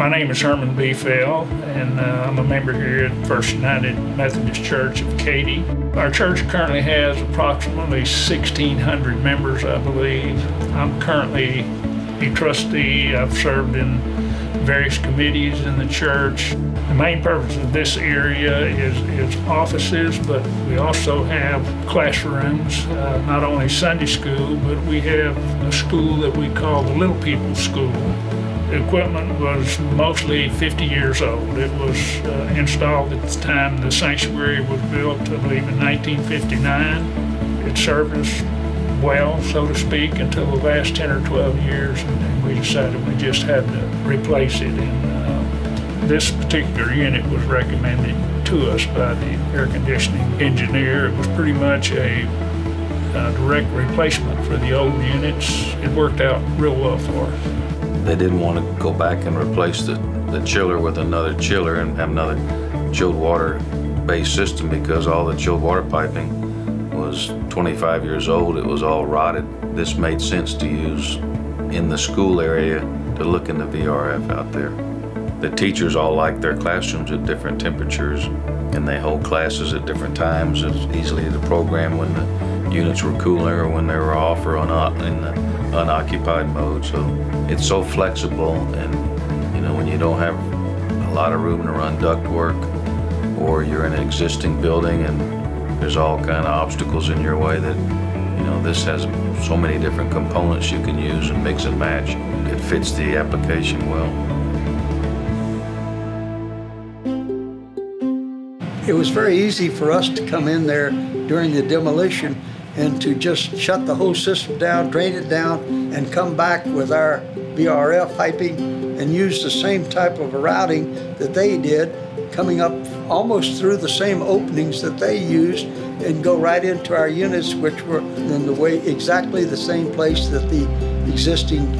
My name is Herman B. Fell, and uh, I'm a member here at First United Methodist Church of Katy. Our church currently has approximately 1,600 members, I believe. I'm currently a trustee. I've served in various committees in the church. The main purpose of this area is, is offices, but we also have classrooms, uh, not only Sunday school, but we have a school that we call the Little People School. Equipment was mostly 50 years old. It was uh, installed at the time the sanctuary was built, I believe, in 1959. It served us well, so to speak, until the last 10 or 12 years, and then we decided we just had to replace it. And uh, this particular unit was recommended to us by the air conditioning engineer. It was pretty much a, a direct replacement for the old units. It worked out real well for us. They didn't want to go back and replace the, the chiller with another chiller and have another chilled water based system because all the chilled water piping was 25 years old. It was all rotted. This made sense to use in the school area to look in the VRF out there. The teachers all like their classrooms at different temperatures and they hold classes at different times. It's easily to program when the units were cooler or when they were off or on, in the unoccupied mode. So it's so flexible and you know when you don't have a lot of room to run duct work or you're in an existing building and there's all kind of obstacles in your way that you know this has so many different components you can use and mix and match. It fits the application well. It was very easy for us to come in there during the demolition and to just shut the whole system down, drain it down, and come back with our VRF piping and use the same type of routing that they did, coming up almost through the same openings that they used and go right into our units, which were in the way exactly the same place that the existing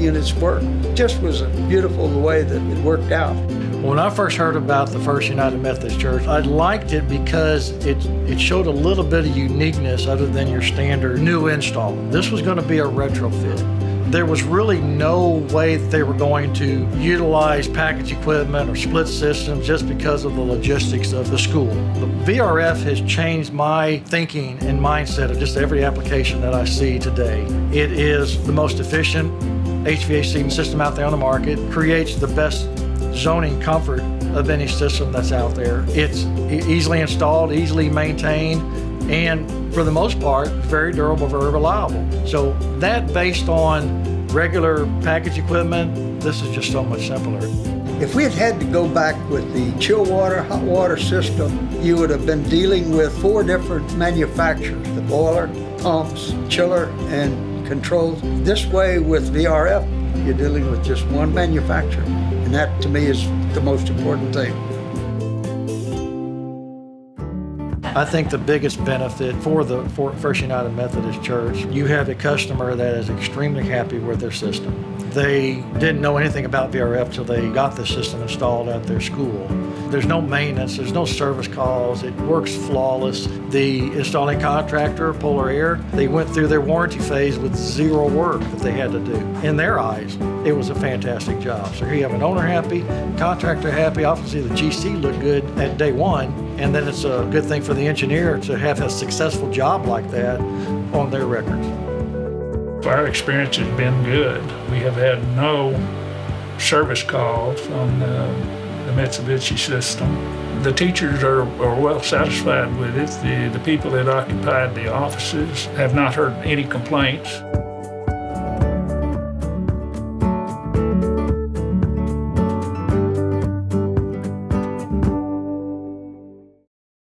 units were. Just was beautiful the way that it worked out. When I first heard about the First United Methodist Church, I liked it because it, it showed a little bit of uniqueness other than your standard new install. This was going to be a retrofit. There was really no way that they were going to utilize package equipment or split systems just because of the logistics of the school. The VRF has changed my thinking and mindset of just every application that I see today. It is the most efficient HVAC system out there on the market, creates the best zoning comfort of any system that's out there. It's easily installed, easily maintained, and for the most part, very durable, very reliable. So that based on regular package equipment, this is just so much simpler. If we had had to go back with the chill water, hot water system, you would have been dealing with four different manufacturers, the boiler, pumps, chiller, and controls. This way with VRF, you're dealing with just one manufacturer. And that to me is the most important thing. I think the biggest benefit for the for First United Methodist Church, you have a customer that is extremely happy with their system. They didn't know anything about VRF till they got the system installed at their school. There's no maintenance, there's no service calls, it works flawless. The installing contractor, Polar Air, they went through their warranty phase with zero work that they had to do. In their eyes, it was a fantastic job. So here you have an owner happy, contractor happy, obviously the GC looked good at day one, and then it's a good thing for the engineer to have a successful job like that on their records. Our experience has been good. We have had no service calls on the the Mitsubishi system. The teachers are, are well satisfied with it. The, the people that occupied the offices have not heard any complaints.